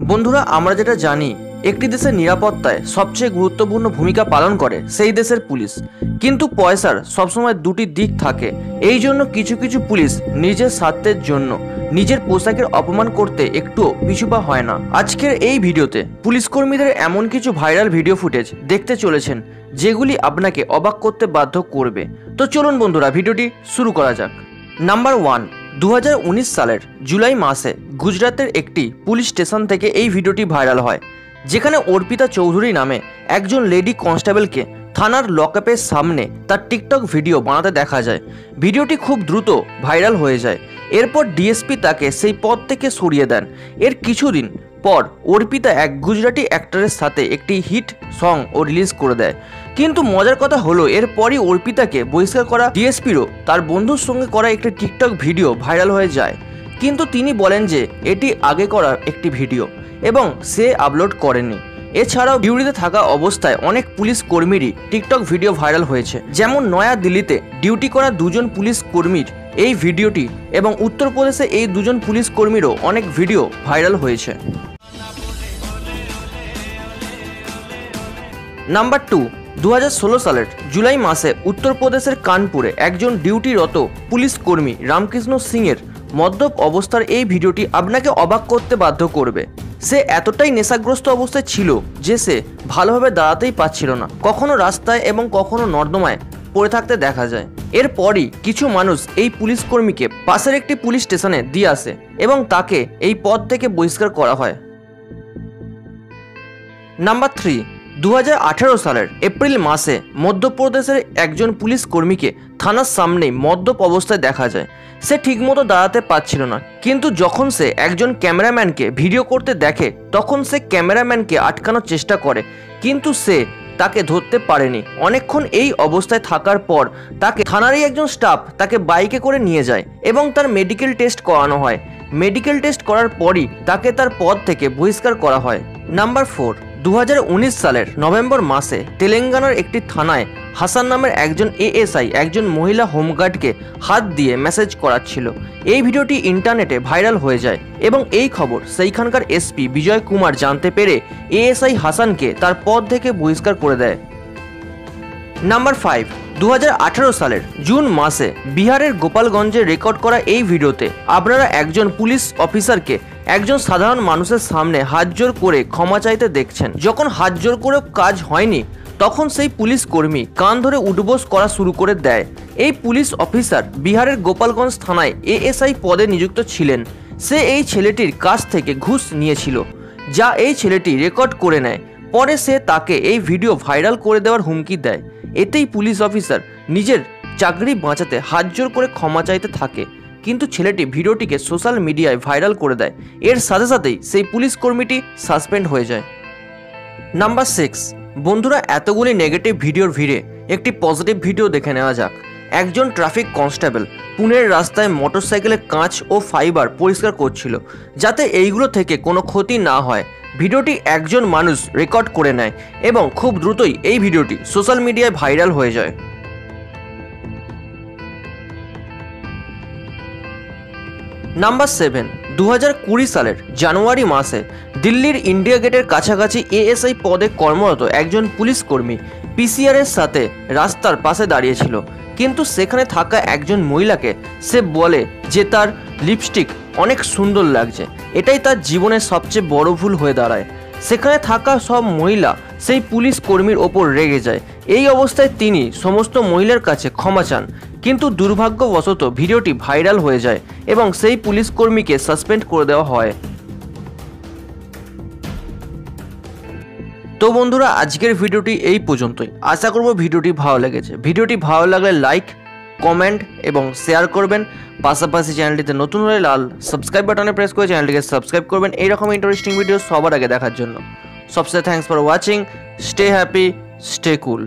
বন্ধুরা, আমরা যেটা জানি, একটি দেশের নিরাপত্তায় সবচেয়ে গুরুত্বপূর্ণ ভূমিকা পালন করে সেই দেশের পুলিশ। কিন্তু পয়সার সবসময় দুটি দিক থাকে। এই জন্য কিছু কিছু পুলিশ নিজের স্বার্থের জন্য নিজের পোশাকের অপমান করতে একটুও পিছুপা হয় না। আজকের এই ভিডিওতে পুলিশ কর্মীদের এমন কিছু ভাইরাল ভিডিও ফুটেজ দেখতে চলেছেন, যেগুলি আপনাকে অবাক করতে বাধ্য করবে। তো চলুন বন্ধুরা, ভিডিওটি শুরু করা যাক। নাম্বার ওয়ান দু হাজার উনিশ সালের জুলাই মাসে গুজরাতের একটি পুলিশ স্টেশন থেকে এই ভিডিওটি ভাইরাল হয়, যেখানে অর্পিতা চৌধুরী নামে একজন লেডি কনস্টেবলকে থানার লকআপের সামনে তার টিকটক ভিডিও বানাতে দেখা যায়। ভিডিওটি খুব দ্রুত ভাইরাল হয়ে যায়। এরপর ডিএসপি তাকে সেই পদ থেকে সরিয়ে দেন। এর কিছুদিন পর অর্পিতা এক গুজরাটি অ্যাক্টরের সাথে একটি হিট সং ও রিলিজ করে দেয়। কিন্তু মজার কথা হলো, এরপরই অর্পিতাকে বহিষ্কার করা ডিএসপিরও, তার বন্ধুর সঙ্গে করা একটি টিকটক ভিডিও ভাইরাল হয়ে যায়। কিন্তু তিনি বলেন যে, এটি আগে করা একটি ভিডিও এবং সে আপলোড করেনি। এছাড়াও ডিউটিতে থাকা অবস্থায় অনেক পুলিশ কর্মীরই টিকটক ভিডিও ভাইরাল হয়েছে। যেমন নয়া দিল্লিতে ডিউটি করা দুজন পুলিশ কর্মীর এই ভিডিওটি এবং উত্তরপ্রদেশে এই দুজন পুলিশ কর্মীরও অনেক ভিডিও ভাইরাল হয়েছে। নাম্বার টু দু হাজার ষোলো সালের জুলাই মাসে উত্তরপ্রদেশের কানপুরে একজন ডিউটিরত পুলিশ কর্মী রামকৃষ্ণ সিংয়ের মদ্যপ অবস্থার এই ভিডিওটি আপনাকে অবাক করতে বাধ্য করবে। সে এতটাই নেশাগ্রস্ত অবস্থায় ছিল যে সে ভালোভাবে দাঁড়াতেই পারছিল না। কখনো রাস্তায় এবং কখনো নর্দমায় পড়ে থাকতে দেখা যায়। এরপরই কিছু মানুষ এই পুলিশ কর্মীকে পাশের একটি পুলিশ স্টেশনে দিয়ে আসে এবং তাকে এই পদ থেকে বহিষ্কার করা হয়। নাম্বার থ্রি দু হাজার আঠেরো সালের এপ্রিল মাসে মধ্যপ্রদেশের একজন পুলিশ কর্মীকে থানার সামনেই মদ্যপ অবস্থায় দেখা যায়। সে ঠিকমতো দাঁড়াতে পারছিল না। কিন্তু যখন সে একজন ক্যামেরাম্যানকে ভিডিও করতে দেখে, তখন সে ক্যামেরাম্যানকে আটকানোর চেষ্টা করে। কিন্তু সে তাকে ধরতে পারেনি। অনেকক্ষণ এই অবস্থায় থাকার পর তাকে থানারই একজন স্টাফ তাকে বাইকে করে নিয়ে যায় এবং তার মেডিকেল টেস্ট করানো হয়। মেডিকেল টেস্ট করার পরই তাকে তার পদ থেকে বহিষ্কার করা হয়। Number four. দু হাজার উনিশ সালের নভেম্বর মাসে তেলেঙ্গানার একটি থানায় হাসান নামের একজন এএসআই, একজন মহিলা হোমগার্ডকে হাত দিয়ে মেসেজ করাচ্ছিল। এই ভিডিওটি ইন্টারনেটে ভাইরাল হয়ে যায় এবং এই খবর সেইখানকার এসপি বিজয় কুমার জানতে পেরে এএসআই হাসানকে তার পদ থেকে বহিষ্কার করে দেয়। নাম্বার ফাইভ দু হাজার আঠারো সালের জুন মাসে বিহারের গোপালগঞ্জে রেকর্ড করা এই ভিডিওতে আপনারা একজন পুলিশ অফিসারকে একজন সাধারণ মানুষের সামনে হাত জোর করে ক্ষমা চাইতে দেখছেন। যখন হাত জোর করেও কাজ হয়নি, তখন সেই পুলিশ কর্মী কান ধরে উঠবোস করা শুরু করে দেয়। এই পুলিশ অফিসার বিহারের গোপালগঞ্জ থানায় এএসআই পদে নিযুক্ত ছিলেন। সে এই ছেলেটির কাছ থেকে ঘুষ নিয়েছিল, যা এই ছেলেটি রেকর্ড করে নেয়। পরে সে তাকে এই ভিডিও ভাইরাল করে দেওয়ার হুমকি দেয়। এতেই পুলিশ অফিসার নিজের চাকরি বাঁচাতে হাত জোর করে ক্ষমা চাইতে থাকে। কিন্তু ছেলেটি ভিডিওটিকে সোশ্যাল মিডিয়ায় ভাইরাল করে দেয়। এর সাথে সাথেই সেই পুলিশ কর্মীটি সাসপেন্ড হয়ে যায়। Number six. বন্ধুরা, এতগুলি নেগেটিভ ভিডিওর ভিড়ে একটি পজিটিভ ভিডিও দেখে নেওয়া যাক। একজন ট্রাফিক কনস্টেবল পুনের রাস্তায় মোটরসাইকেলের কাঁচ ও ফাইবার পরিষ্কার করছিল, যাতে এইগুলো থেকে কোনো ক্ষতি না হয়। ভিডিওটি একজন মানুষ রেকর্ড করে নেয় এবং খুব দ্রুতই এই ভিডিওটি সোশ্যাল মিডিয়ায় ভাইরাল হয়ে যায়। নাম্বার সেভেন দু সালের জানুয়ারি মাসে দিল্লির ইন্ডিয়া গেটের কাছাকাছি এএসআই পদে কর্মরত একজন পুলিশ কর্মী পিসিআরের সাথে রাস্তার পাশে দাঁড়িয়েছিল। কিন্তু সেখানে থাকা একজন মহিলাকে সে বলে যে তার লিপস্টিক অনেক সুন্দর লাগছে। এটাই তার জীবনের সবচেয়ে বড় ভুল হয়ে দাঁড়ায়। সেখানে থাকা সব মহিলা সেই পুলিশ কর্মীর ওপর রেগে যায়। এই অবস্থায় তিনি সমস্ত মহিলার কাছে ক্ষমা চান। কিন্তু দুর্ভাগ্যবশত ভিডিওটি ভাইরাল হয়ে যায় এবং সেই পুলিশ কর্মীকে সাসপেন্ড করে দেওয়া হয়। তো বন্ধুরা, আজকের ভিডিওটি এই পর্যন্তই। আশা করব ভিডিওটি ভালো লেগেছে। ভিডিওটি ভালো লাগলে লাইক, কমেন্ট এবং শেয়ার করবেন। পাশাপাশি চ্যানেলটিতে নতুন হলে লাল সাবস্ক্রাইব বাটনে প্রেস করে চ্যানেলটিকে সাবস্ক্রাইব করবেন। এইরকম ইন্টারেস্টিং ভিডিও সবার আগে দেখার জন্য। সবচেয়ে thanks for watching stay happy stay cool